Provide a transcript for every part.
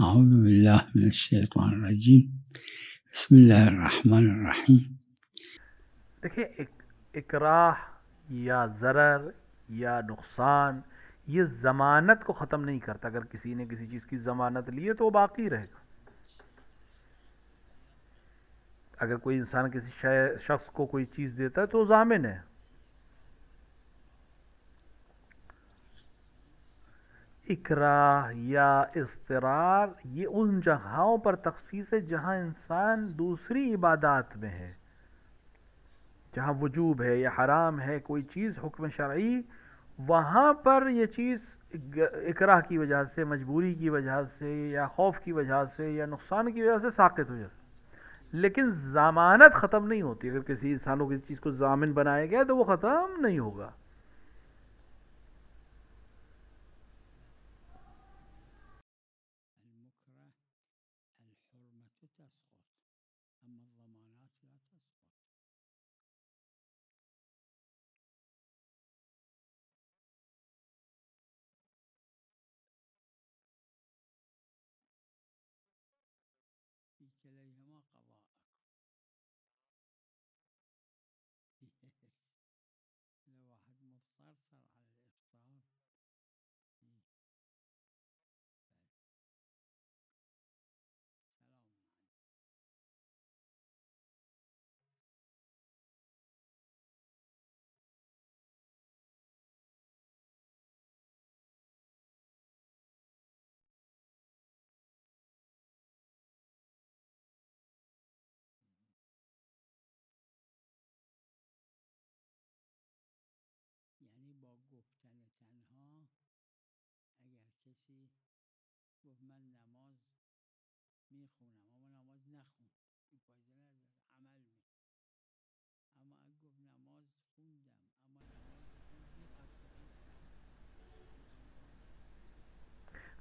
أعوذ بالله من الشيطان الرجيم. بسم الله الرحمن الرحیم دیکھیں اکراہ یا ضرر یا نقصان یہ ضمانت کو ختم نہیں کرتا۔ اگر کسی نے کسی چیز کی ضمانت لی ہے تو وہ باقی رہے گا۔ اگر کوئی انسان کسی شخص کو کوئی چیز دیتا ہے تو وہ ضامن ہے۔ اکراہ یا استرار یہ ان جگہوں پر تخصیص ہے جہاں انسان دوسری عبادات میں ہے۔ جہاں وجوب ہے یا حرام ہے، کوئی چیز حکم شرعی، وہاں پر یہ چیز اکراہ کی وجہ سے، مجبوری کی وجہ سے یا خوف کی وجہ سے یا نقصان کی وجہ سے ساقت ہو جاتا لیکن ضمانت ختم نہیں ہوتی۔ اگر کسی انسانوں کسی چیز کو ضامن بنایا گیا تو وہ ختم نہیں ہوگا۔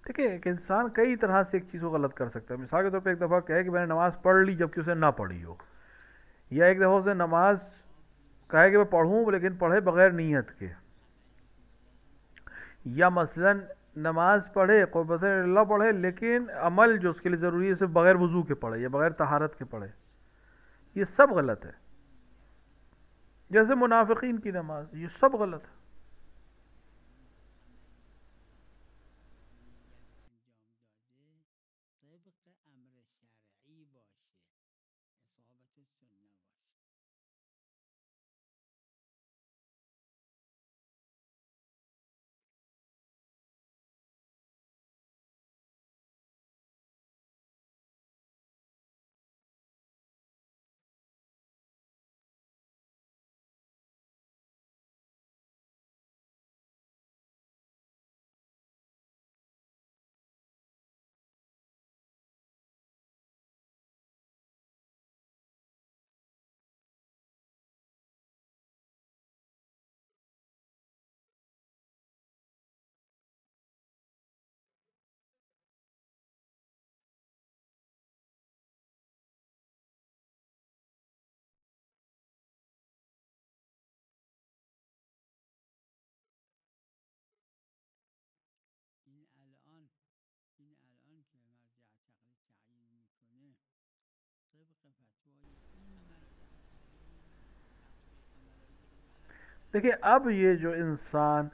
دیکھیں ایک انسان کئی طرح سے ایک چیز کو غلط کر سکتا ہے۔ مثال کے طور پہ ایک دفعہ کہے کہ میں نے نماز پڑھ لی جبکہ اسے نہ پڑھی ہو، یا ایک دفعہ اسے نماز کہے کہ میں پڑھوں لیکن پڑھے بغیر نیت کے۔ یا مثلا نماز پڑھے، قربت اللہ پڑھے، لیکن عمل جو اس کے لیے ضروری ہے اسے بغیر وضو کے پڑھے یا بغیر طہارت کے پڑھے۔ یہ سب غلط ہے۔ جیسے منافقین کی نماز، یہ سب غلط ہے۔ دیکھیں اب یہ جو انسان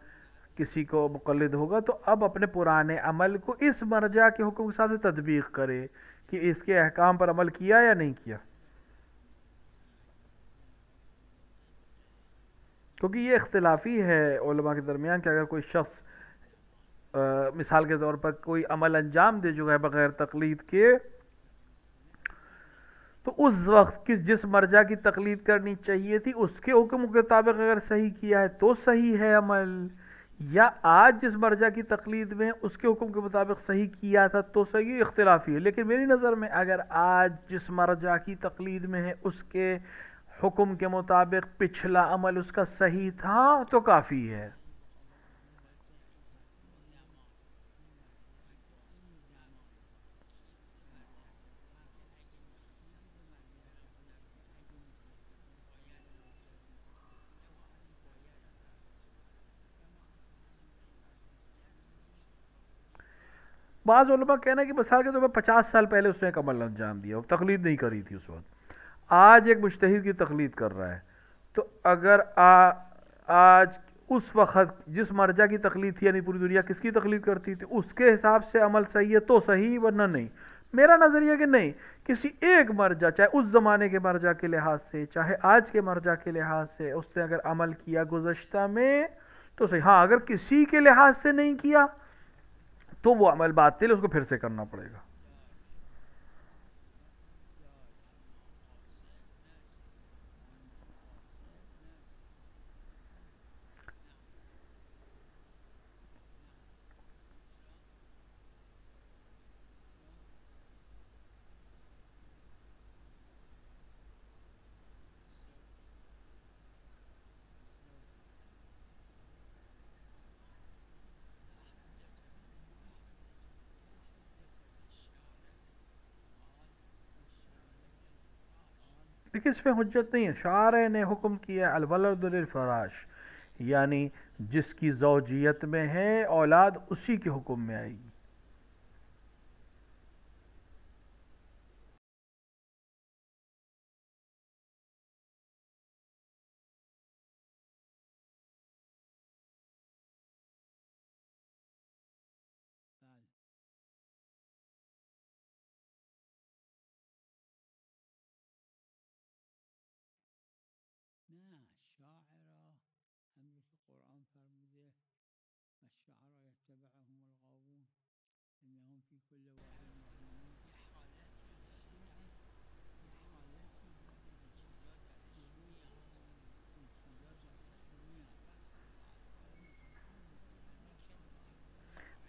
کسی کو مقلد ہوگا تو اب اپنے پرانے عمل کو اس مرجع کے حکم کے ساتھ تدبیق کرے کہ اس کے احکام پر عمل کیا یا نہیں کیا۔ کیونکہ یہ اختلافی ہے علماء کے درمیان کہ اگر کوئی شخص مثال کے طور پر کوئی عمل انجام دے جو ہے بغیر تقلید کے تو اس وقت کس جس مرجع کی تقلید کرنی چاہیے تھی؟ اس کے حکم کے مطابق اگر صحیح کیا ہے تو صحیح ہے عمل۔ یا آج جس مرجع کی تقلید میں اس کے حکم کے مطابق صحیح کیا تھا تو صحیح اختلافی ہے۔ لیکن میری نظر میں اگر آج جس مرجع کی تقلید میں ہے، اس کے حکم کے مطابق پچھلا عمل اس کا صحیح تھا تو کافی ہے۔ بعض علماء کہنا ہے کہ بسال کے تو میں پچاس سال پہلے اس نے ایک عمل انجام دیا تقلید نہیں کری تھی اس وقت۔ آج ایک مشتحد کی تقلید کر رہا ہے۔ تو اگر آج اس وقت جس مرجع کی تقلید تھی یعنی پوری دنیا کس کی تقلید کرتی تھی، اس کے حساب سے عمل صحیح ہے تو صحیح، ورنہ نہیں۔ میرا نظریہ کہ نہیں، کسی ایک مرجع، چاہے اس زمانے کے مرجع کے لحاظ سے، چاہے آج کے مرجع کے لحاظ سے اس نے اگر عمل کیا گزشتہ میں تو صحیح۔ ہاں اگر کسی کے لحاظ سے نہیں کیا تو وہ عمل باطل اس کو پھر سے کرنا پڑے گا۔ دیکھیں اس حجت نہیں ہے۔ شارع نے حکم کیا الولد للفراش یعنی جس کی زوجیت میں ہے، اولاد اسی کے حکم میں آئے گی۔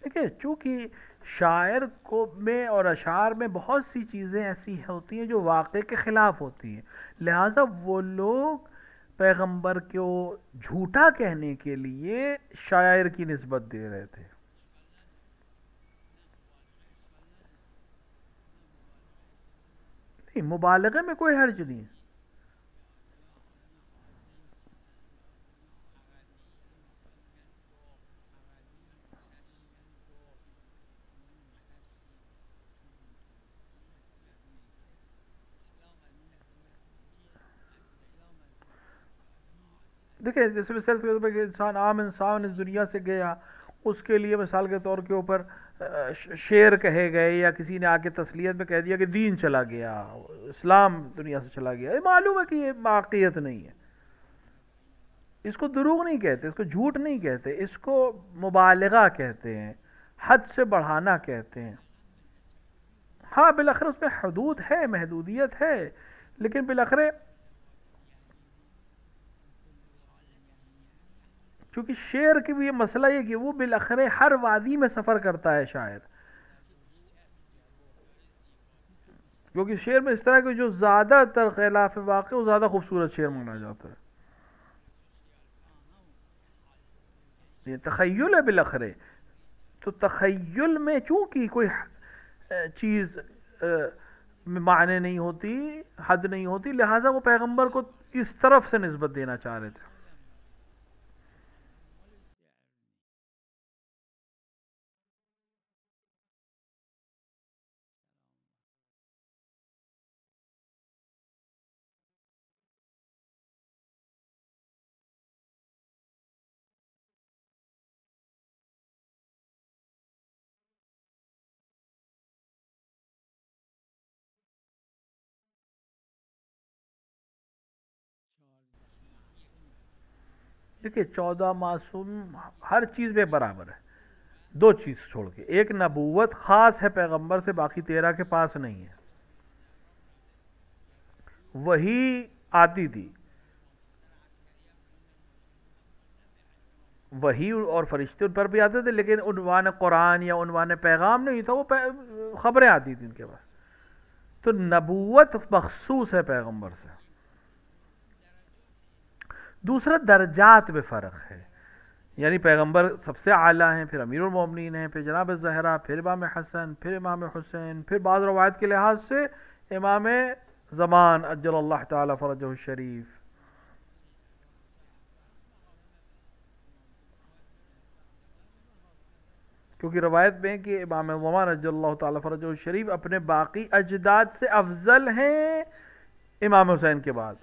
دیکھیں، چونکہ شاعر کو میں اور اشعار میں بہت سی چیزیں ایسی ہوتی ہیں جو واقع کے خلاف ہوتی ہیں۔ لہٰذا وہ لوگ پیغمبر کو جھوٹا کہنے کے لیے شاعر کی نسبت دے رہے تھے۔ مبالغے میں کوئی حرج نہیں ہے۔ دیکھیں، جیسے مثال کے طور کہ انسان عام انسان اس دنیا سے گیا، اس کے لیے مثال کے طور کے اوپر شعر کہے گئے یا کسی نے آ کے تسلیت میں کہہ دیا کہ دین چلا گیا، اسلام دنیا سے چلا گیا، یہ معلوم ہے کہ یہ واقعیت نہیں ہے۔ اس کو دروغ نہیں کہتے، اس کو جھوٹ نہیں کہتے، اس کو مبالغہ کہتے ہیں، حد سے بڑھانا کہتے ہیں۔ ہاں بالآخر اس میں حدود ہے، محدودیت ہے، لیکن بالآخر کیونکہ شعر کی بھی یہ مسئلہ یہ کہ وہ بالآخر ہر وادی میں سفر کرتا ہے شاعر کیونکہ شعر میں اس طرح کے جو زیادہ تر خلاف واقع وہ زیادہ خوبصورت شعر مانا جاتا ہے۔ یہ تخیل ہے بالآخر تو تخیل میں چونکہ کوئی چیز معنی نہیں ہوتی، حد نہیں ہوتی، لہٰذا وہ پیغمبر کو اس طرف سے نسبت دینا چاہ رہے تھے۔ دیکھیے چودہ معصوم ہر چیز میں برابر ہے۔ دو چیز چھوڑ کے، ایک نبوت خاص ہے پیغمبر سے، باقی تیرہ کے پاس نہیں ہے۔ وہی آتی تھی۔ وہی اور فرشتے ان پر بھی آتے تھے، لیکن عنوان قرآن یا عنوان پیغام نہیں تھا، وہ خبریں آتی تھیں ان کے پاس۔ تو نبوت مخصوص ہے پیغمبر سے۔ دوسرا درجات میں فرق ہے۔ یعنی پیغمبر سب سے اعلیٰ ہیں، پھر امیر المومنین ہیں، پھر جناب زہرا پھر امام حسن، پھر امام حسین، پھر بعض روایت کے لحاظ سے امام زمان، اجل اللہ تعالی فرجہ الشریف۔ کیونکہ روایت میں کہ امام ومان رضی اللہ تعالیٰ فرج شریف اپنے باقی اجداد سے افضل ہیں امام حسین کے بعد۔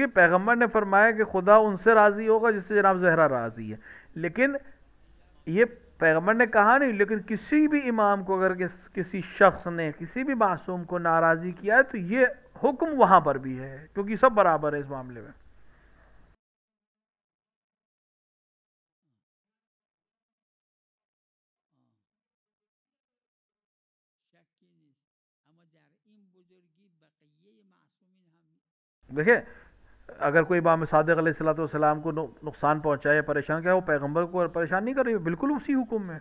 دیکھیے پیغمبر نے فرمایا کہ خدا ان سے راضی ہوگا جس سے جناب زہرا راضی ہے۔ لیکن یہ پیغمبر نے کہا نہیں، لیکن کسی بھی امام کو اگر کسی شخص نے، کسی بھی معصوم کو ناراضی کیا ہے تو یہ حکم وہاں پر بھی ہے، کیونکہ سب برابر ہے اس معاملے میں۔ دیکھیں اگر کوئی امام صادق علیہ السلۃ والسلام کو نقصان پہنچائے پریشان کیا، وہ پیغمبر کو پریشان نہیں کر رہی، بالکل اسی حکم میں۔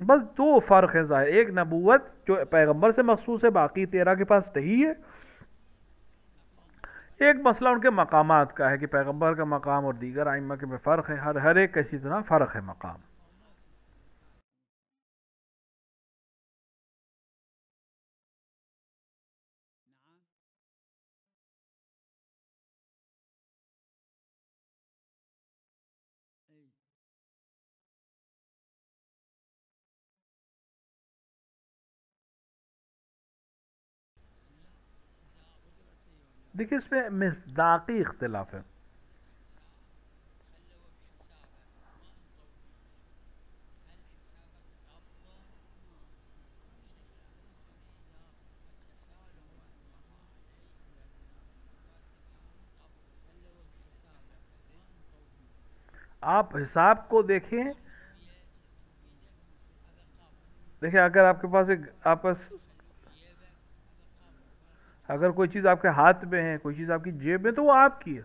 بس دو فرق ہے ظاہر، ایک نبوت جو پیغمبر سے مخصوص ہے، باقی تیرہ کے پاس نہیں ہے۔ ایک مسئلہ ان کے مقامات کا ہے کہ پیغمبر کا مقام اور دیگر آئمہ کے میں فرق ہے، ہر ہر ایک کسی طرح فرق ہے مقام۔ دیکھیے اس میں مصداقی اختلاف ہے۔ آپ حساب کو دیکھیں۔ دیکھیں اگر آپ کے پاس ایک آپس اگر کوئی چیز آپ کے ہاتھ میں ہے، کوئی چیز آپ کی جیب میں، تو وہ آپ کی ہے۔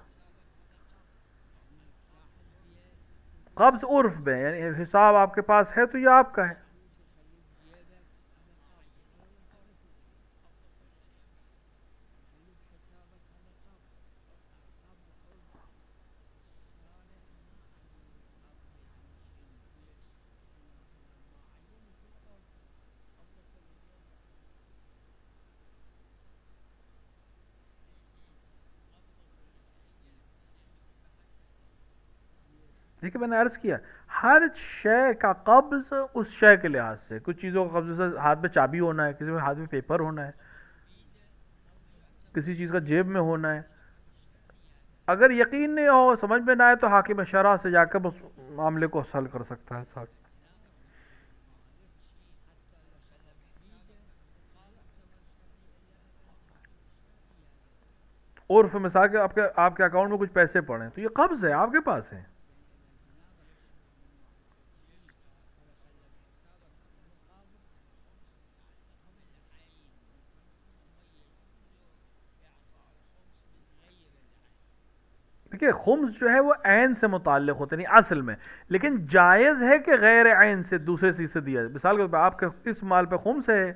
قبض عرف میں یعنی حساب آپ کے پاس ہے تو یہ آپ کا ہے۔ دیکھیں میں نے عرض کیا، ہر شے کا قبض اس شے کے لحاظ سے، کچھ چیزوں کا قبض سے ہاتھ میں چابی ہونا ہے، کسی میں ہاتھ میں پیپر ہونا ہے، کسی چیز کا جیب میں ہونا ہے۔ اگر یقین نہیں ہو، سمجھ میں نہ آئے تو حاکم شرح سے جا کر اس معاملے کو حل کر سکتا ہے ساتھ عرف مثال کے، آپ کے آپ کے اکاؤنٹ میں کچھ پیسے پڑے تو یہ قبض ہے، آپ کے پاس ہے کہ خمس جو ہے وہ عین سے متعلق ہوتے نہیں یعنی اصل میں۔ لیکن جائز ہے کہ غیر عین سے دوسرے چیز سے دیا مثال کے آپ کے اس مال پہ خمس ہے،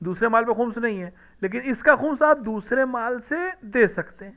دوسرے مال پہ خمس نہیں ہے، لیکن اس کا خمس آپ دوسرے مال سے دے سکتے ہیں۔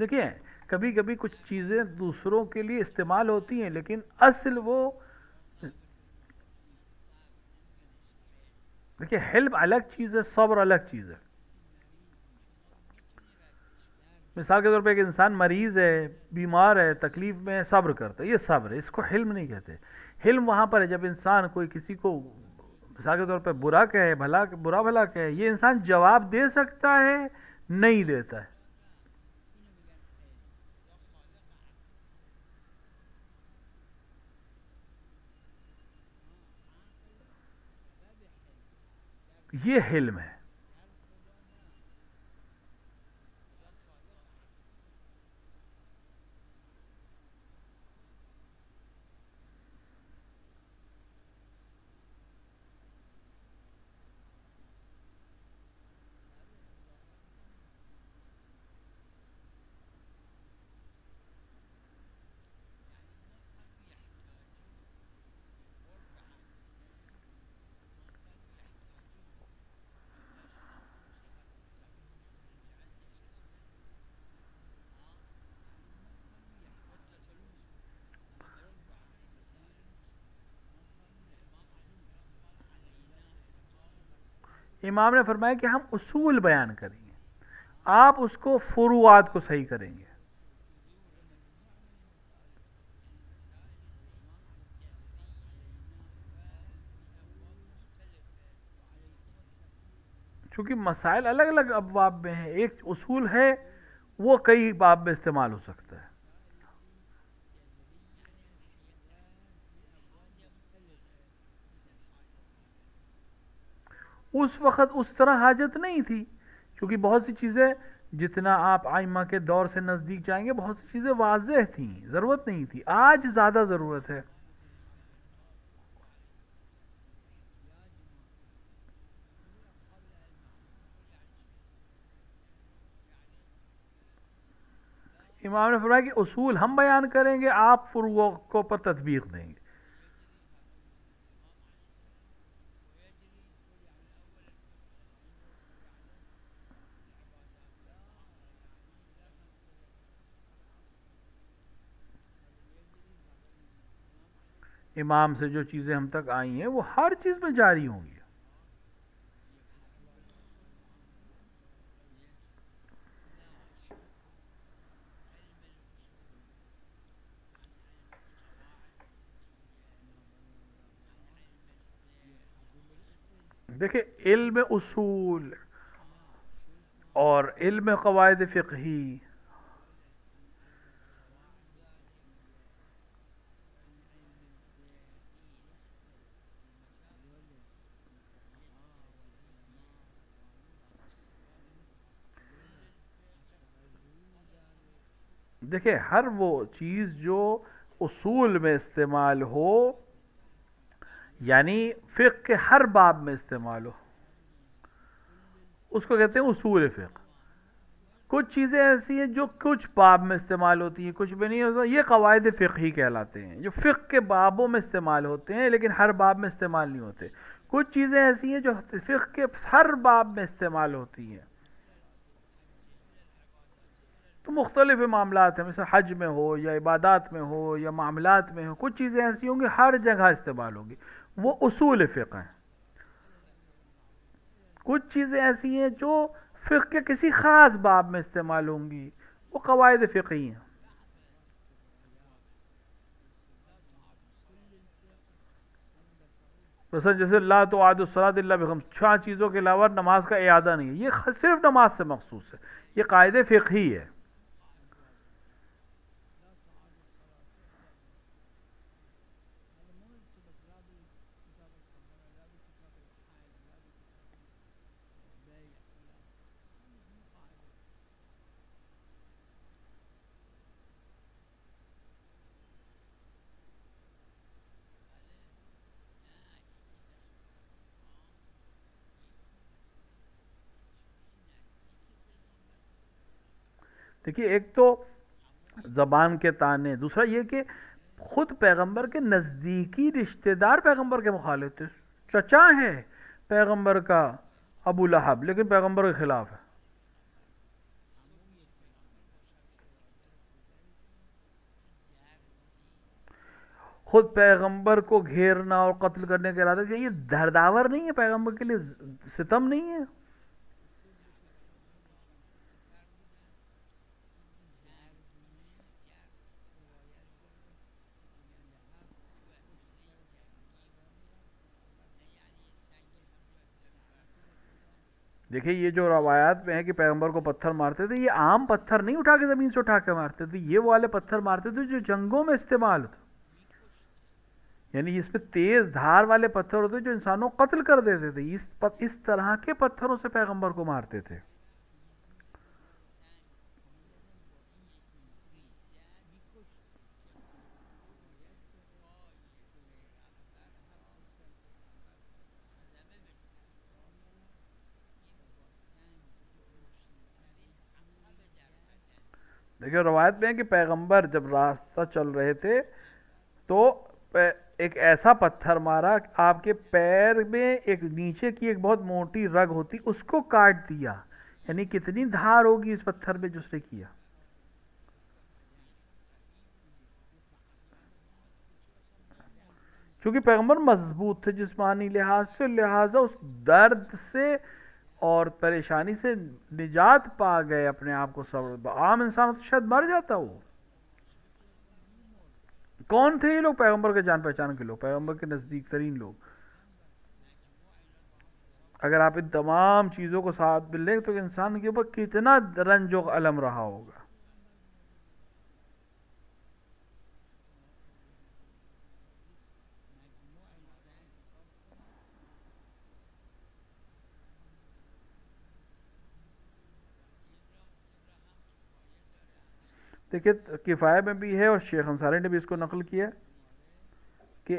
دیکھیں کبھی کبھی کچھ چیزیں دوسروں کے لیے استعمال ہوتی ہیں، لیکن اصل وہ دیکھیں، ہیلپ الگ چیز ہے، صبر الگ چیز ہے۔ مثال کے طور پہ ایک انسان مریض ہے، بیمار ہے، تکلیف میں صبر کرتا ہے، یہ صبر ہے، اس کو حلم نہیں کہتے۔ حلم وہاں پر ہے، جب انسان کوئی کسی کو مثال کے طور پہ برا کہے، بھلا برا بھلا کہے، یہ انسان جواب دے سکتا ہے، نہیں دیتا ہے۔ یہ حلم ہے۔ امام نے فرمایا کہ ہم اصول بیان کریں گے۔ آپ اس کو فروعات کو صحیح کریں گے۔ چونکہ مسائل الگ الگ ابواب میں ہیں، ایک اصول ہے، وہ کئی باب میں استعمال ہو سکتا ہے۔ اس وقت اس طرح حاجت نہیں تھی، کیونکہ بہت سی چیزیں جتنا آپ آئمہ کے دور سے نزدیک جائیں گے، بہت سی چیزیں واضح تھیں، ضرورت نہیں تھی، آج زیادہ ضرورت ہے۔ امام نے فرمایا کہ اصول ہم بیان کریں گے، آپ فروغ کو پر تطبیق دیں گے۔ امام سے جو چیزیں ہم تک آئی ہیں، وہ ہر چیز میں جاری ہوں گی۔ دیکھیں، علم اصول اور علم قواعد فقہی دیکھیں، ہر وہ چیز جو اصول میں استعمال ہو یعنی فقہ کے ہر باب میں استعمال ہو۔ اس کو کہتے ہیں اصول فقہ۔ کچھ چیزیں ایسی ہیں جو کچھ باب میں استعمال ہوتی ہیں، کچھ بھی نہیں ہوتا۔ یہ قواعد فقہی کہلاتے ہیں، جو فقہ کے بابوں میں استعمال ہوتے ہیں لیکن ہر باب میں استعمال نہیں ہوتے۔ کچھ چیزیں ایسی ہیں جو فقہ کے ہر باب میں استعمال ہوتی ہیں۔ تو مختلف معاملات ہیں مثل حج میں ہو یا عبادات میں ہو یا معاملات میں ہو، کچھ چیزیں ایسی ہوں گی ہر جگہ استعمال ہوگی وہ اصول فقہ ہیں۔ کچھ چیزیں ایسی ہیں جو فقہ کے کسی خاص باب میں استعمال ہوں گی، وہ قواعد فقہی ہیں۔ مثلا جیسے اللہ تو عاد السلاد اللہ بخم چھا چیزوں کے علاوہ نماز کا اعادہ نہیں ہے۔ یہ صرف نماز سے مخصوص ہے، یہ قاعد فقہی ہے۔ دیکھیے، ایک تو زبان کے تانے، دوسرا یہ کہ خود پیغمبر کے نزدیکی رشتہ دار پیغمبر کے مخالف تھے۔ چچا ہے پیغمبر کا ابو لہب، لیکن پیغمبر کے خلاف ہے۔ خود پیغمبر کو گھیرنا اور قتل کرنے کے ارادہ یہ درداور نہیں ہے، پیغمبر کے لیے ستم نہیں ہے۔ دیکھیں، یہ جو روایات میں ہے کہ پیغمبر کو پتھر مارتے تھے، یہ عام پتھر نہیں اٹھا کے زمین سے اٹھا کے مارتے تھے، یہ والے پتھر مارتے تھے جو جنگوں میں استعمال ہوتے یعنی اس میں تیز دھار والے پتھر ہوتے جو انسانوں کو قتل کر دیتے تھے۔ اس اس طرح کے پتھروں سے پیغمبر کو مارتے تھے۔ دیکھیں روایت میں ہے کہ پیغمبر جب راستہ چل رہے تھے تو ایک ایسا پتھر مارا، آپ کے پیر میں ایک نیچے کی ایک بہت موٹی رگ ہوتی، اس کو کاٹ دیا۔ یعنی کتنی دھار ہوگی اس پتھر میں جس نے کیا۔ کیونکہ پیغمبر مضبوط تھے جسمانی لحاظ سے، لہٰذا اس درد سے اور پریشانی سے نجات پا گئے اپنے آپ کو صبر۔ عام انسان تو شاید مر جاتا وہ کون تھے یہ لوگ؟ پیغمبر کے جان پہچان کے لوگ، پیغمبر کے نزدیک ترین لوگ۔ اگر آپ ان تمام چیزوں کو ساتھ مل لیں تو انسان کے اوپر کتنا رنج و علم رہا ہوگا۔ دیکھیے، کفایہ میں بھی ہے اور شیخ انصاری نے بھی اس کو نقل کیا کہ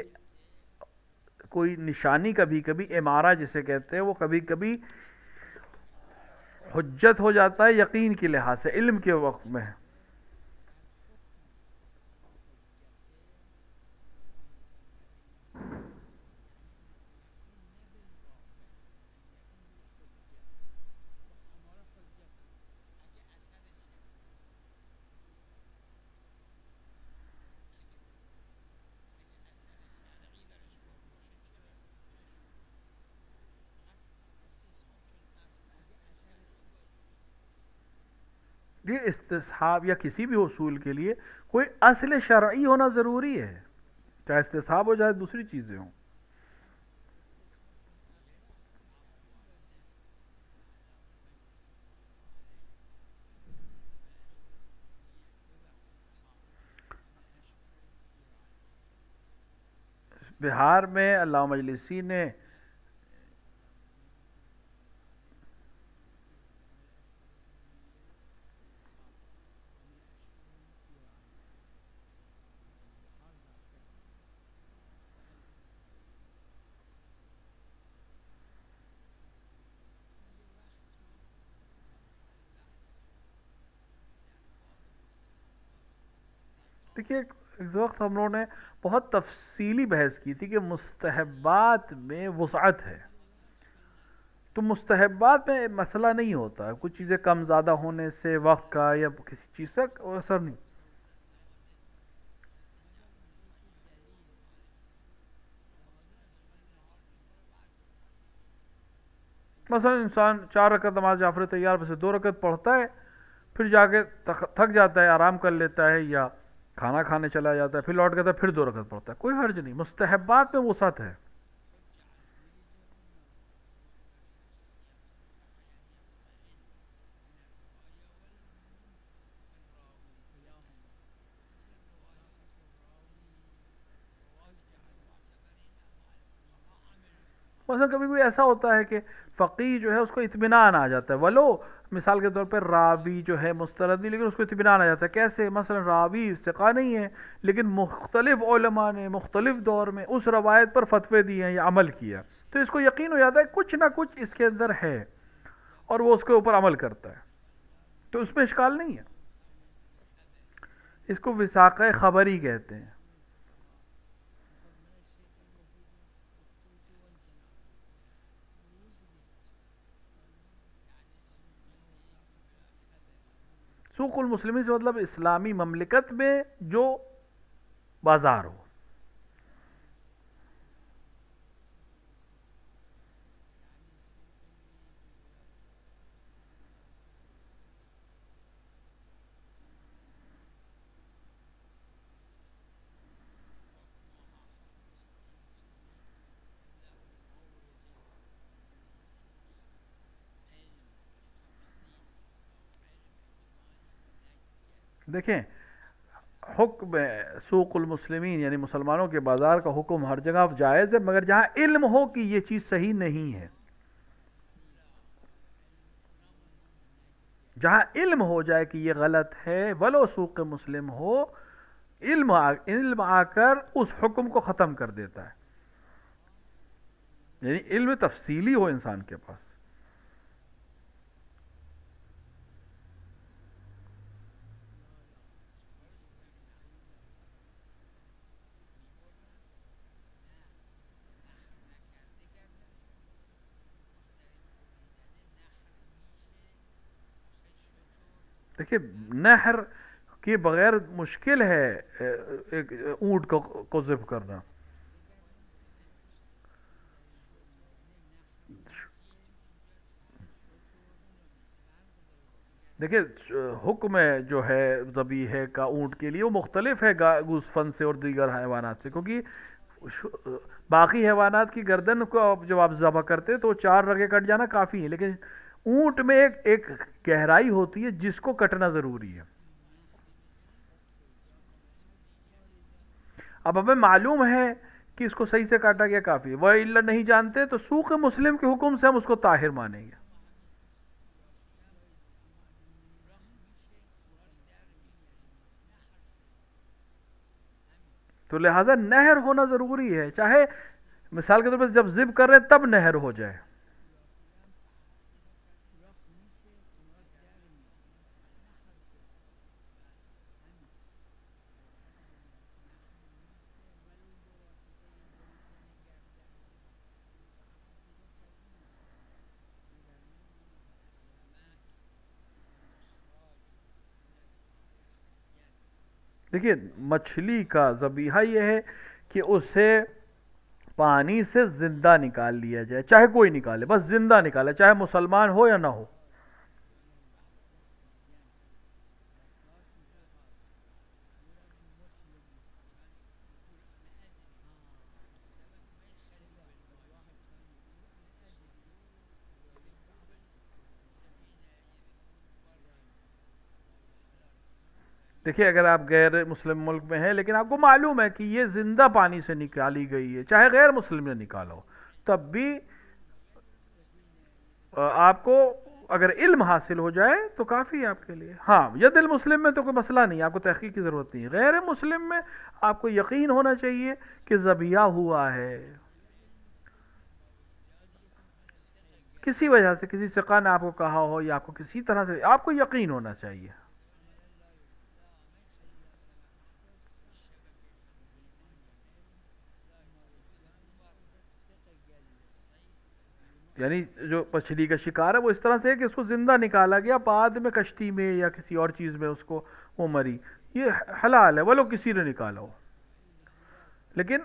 کوئی نشانی کبھی کبھی امارہ جسے کہتے ہیں، وہ کبھی کبھی حجت ہو جاتا ہے یقین کے لحاظ سے، علم کے وقت میں یہ استصحاب یا کسی بھی حصول کے لیے کوئی اصل شرعی ہونا ضروری ہے۔ چاہے استصحاب ہو جائے دوسری چیزیں ہوں۔ بہار میں اللہ مجلسی نے دیکھیے اس وقت ہم لوگوں نے بہت تفصیلی بحث کی تھی کہ مستحبات میں وسعت ہے۔ تو مستحبات میں مسئلہ نہیں ہوتا، کچھ چیزیں کم زیادہ ہونے سے وقت کا یا کسی چیز سے اثر نہیں۔ مثلا انسان چار رکعت نماز جعفر تیار میں سے دو رکعت پڑھتا ہے، پھر جا کے تھک جاتا ہے، آرام کر لیتا ہے یا کھانا کھانے چلا جاتا ہے، پھر لوٹ ہے پھر دو رکعت پڑتا ہے۔ کوئی حرج نہیں، مستحبات میں وسعت ہے۔ مثلا کبھی کوئی ایسا ہوتا ہے کہ فقی جو ہے، اس کو اطمینان آ جاتا ہے۔ ولو مثال کے طور پر راوی جو ہے مسترد نہیں، لیکن اس کو اطمینان آ جاتا ہے۔ کیسے؟ مثلا راوی سقا نہیں ہے، لیکن مختلف علماء نے مختلف دور میں اس روایت پر فتوے دیے ہیں یا عمل کیا۔ تو اس کو یقین ہو جاتا ہے کچھ نہ کچھ اس کے اندر ہے اور وہ اس کے اوپر عمل کرتا ہے۔ تو اس میں اشکال نہیں ہے۔ اس کو وساق خبری کہتے ہیں۔ سوق المسلمین سے مطلب اسلامی مملکت میں جو بازار ہو۔ دیکھیں، حکم سوق المسلمین یعنی مسلمانوں کے بازار کا حکم ہر جگہ جائز ہے، مگر جہاں علم ہو کہ یہ چیز صحیح نہیں ہے۔ جہاں علم ہو جائے کہ یہ غلط ہے، ولو سوق مسلم ہو، علم علم آ کر اس حکم کو ختم کر دیتا ہے۔ یعنی علم تفصیلی ہو انسان کے پاس۔ دیکھیے نہر کے بغیر مشکل ہے، ایک اونٹ کو ذب کرنا۔ دیکھیے، حکم جو ہے زبی ہے کا اونٹ کے لیے وہ مختلف ہے گوس فن سے اور دیگر حیوانات سے، کیونکہ باقی حیوانات کی گردن کو جب آپ ذبح کرتے تو چار رگے کٹ جانا کافی ہے لیکن اونٹ میں ایک ایک گہرائی ہوتی ہے جس کو کٹنا ضروری ہے۔ اب ہمیں معلوم ہے کہ اس کو صحیح سے کاٹا گیا کافی وہ علت نہیں جانتے تو سوکھ مسلم کے حکم سے ہم اس کو طاہر مانیں گے۔ تو لہذا نہر ہونا ضروری ہے۔ چاہے مثال کے طور پر جب زب کر رہے تب نہر ہو جائے۔ دیکھیے، مچھلی کا ذبیحہ یہ ہے کہ اسے پانی سے زندہ نکال لیا جائے، چاہے کوئی نکالے، بس زندہ نکالے، چاہے مسلمان ہو یا نہ ہو۔ دیکھیے، اگر آپ غیر مسلم ملک میں ہیں، لیکن آپ کو معلوم ہے کہ یہ زندہ پانی سے نکالی گئی ہے، چاہے غیر مسلم نے نکالا ہو، تب بھی آپ کو اگر علم حاصل ہو جائے تو کافی ہے آپ کے لیے۔ ہاں ید المسلم میں تو کوئی مسئلہ نہیں، آپ کو تحقیق کی ضرورت نہیں۔ غیر مسلم میں آپ کو یقین ہونا چاہیے کہ زبیہ ہوا ہے۔ کسی وجہ سے، کسی سقہ نے آپ کو کہا ہو یا آپ کو کسی طرح سے، آپ کو یقین ہونا چاہیے۔ یعنی جو مچھلی کا شکار ہے، وہ اس طرح سے ہے کہ اس کو زندہ نکالا گیا، بعد میں کشتی میں یا کسی اور چیز میں اس کو وہ مری۔ یہ حلال ہے وہ لوگ کسی نے نکالا ہو۔ لیکن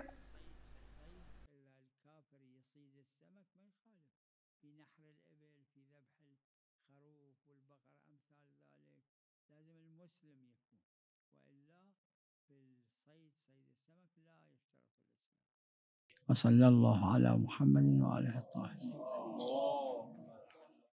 وصلى الله على محمد وآله الطاهرين.